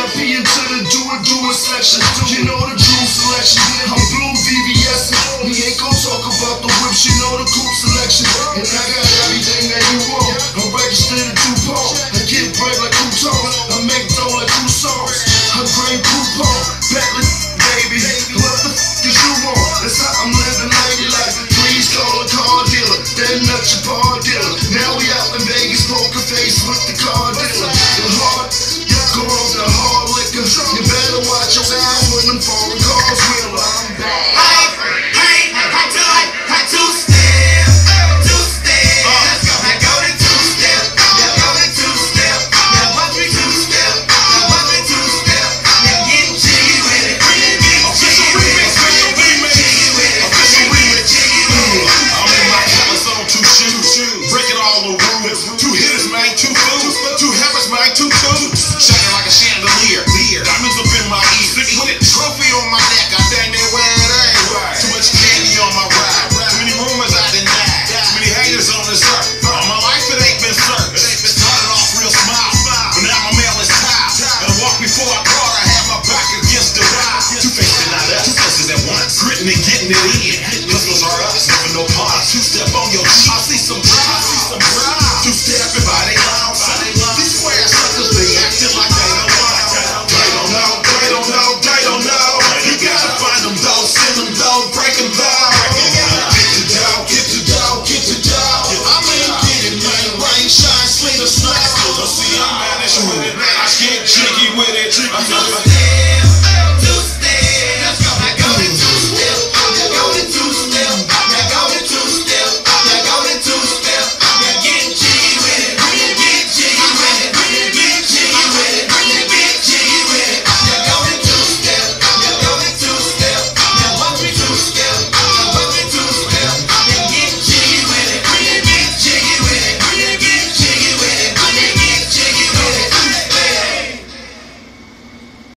VIP into the do it, do it section. You know the true selection. I'm blue VVS. We ain't gon' talk about the whips. You know the coupe selection. And I got everything that you want. I'm registered to Dupont. I get bread like Couton. I make dough like Coutons. I bring coupon. Backlit, baby. What the f is you want? That's how I'm living lady life. Please call a car dealer. Then nut your bar dealer. Now we out in and getting it in. Hustlers are us, never no pause. Two step on your cheek. I see some pride, I see some pride. Two stepping by they loud. These square suckers, they acting like they don't know. They don't know, they don't know, they don't know. You gotta find them though, send them though, break them though. Get to dough, get to dough, get to dough. I mean, get it, man. Rain, shine, sleet, or snow. See, I'm managed with it. I get jiggy with it. I'm